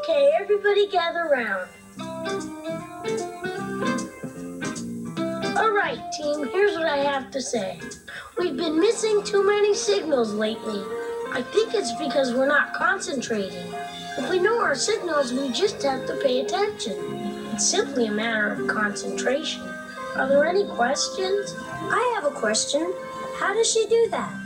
Okay, Everybody gather round. All right, team, here's what I have to say. We've been missing too many signals lately. I think it's because we're not concentrating. If we know our signals, we just have to pay attention. It's simply a matter of concentration. Are there any questions? I have a question. How does she do that?